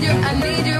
need you, I need you.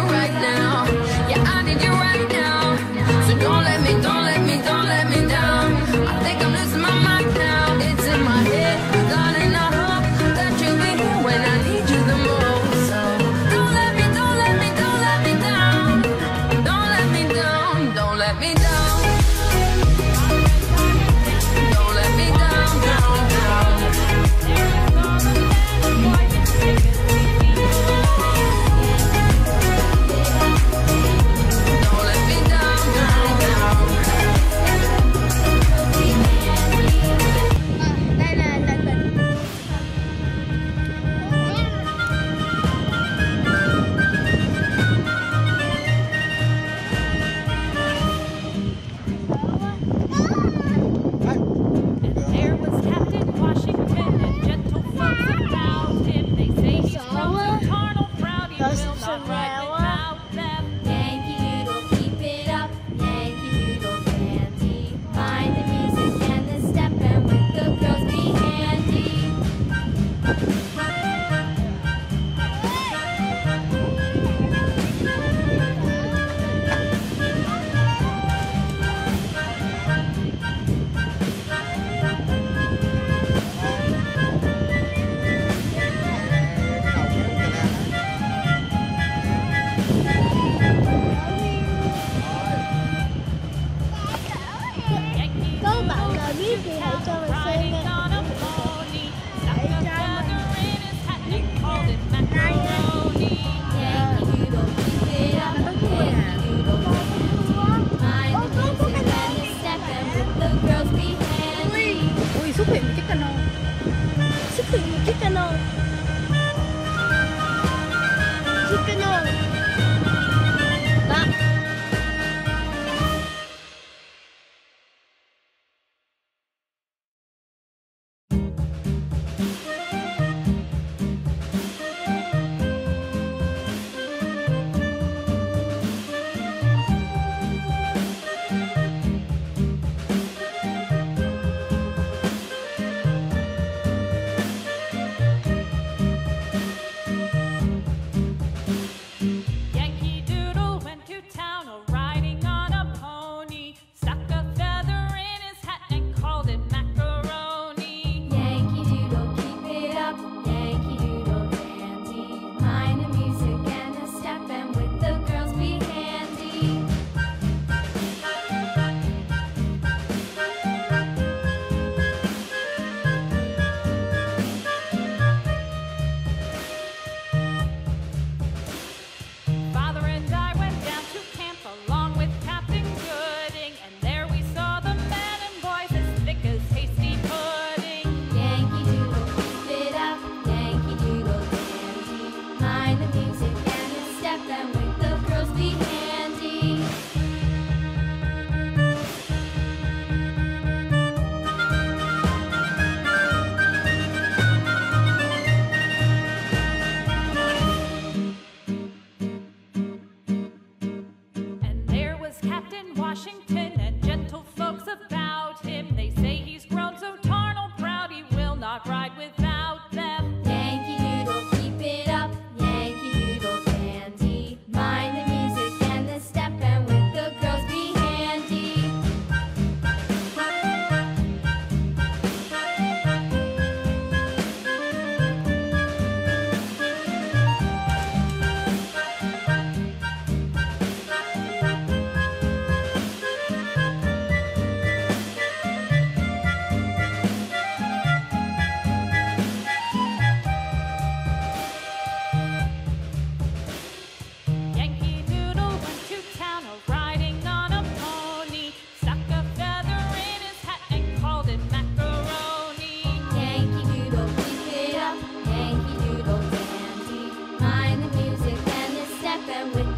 time with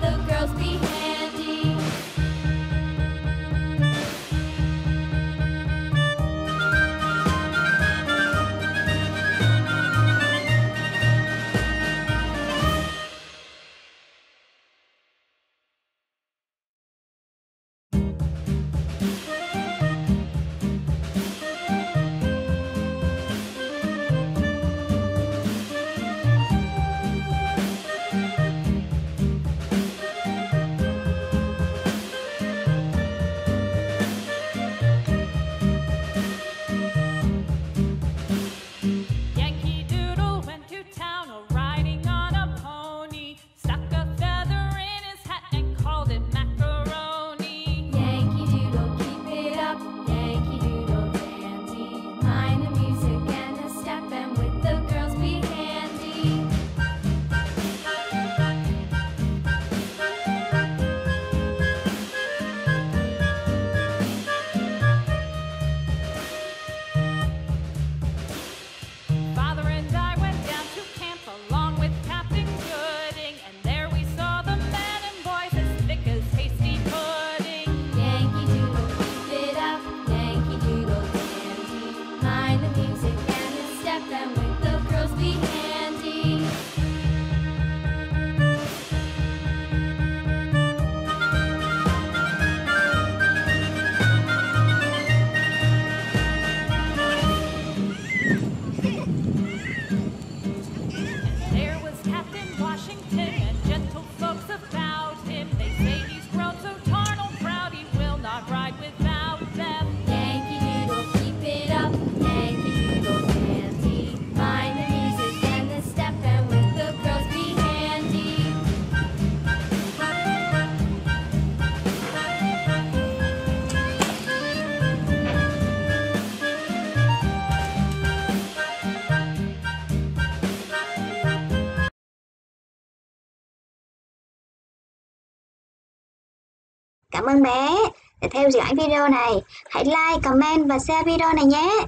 Cảm ơn bé để theo dõi video này. Hãy like, comment và share video này nhé.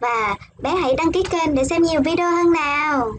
Và bé hãy đăng ký kênh để xem nhiều video hơn nào.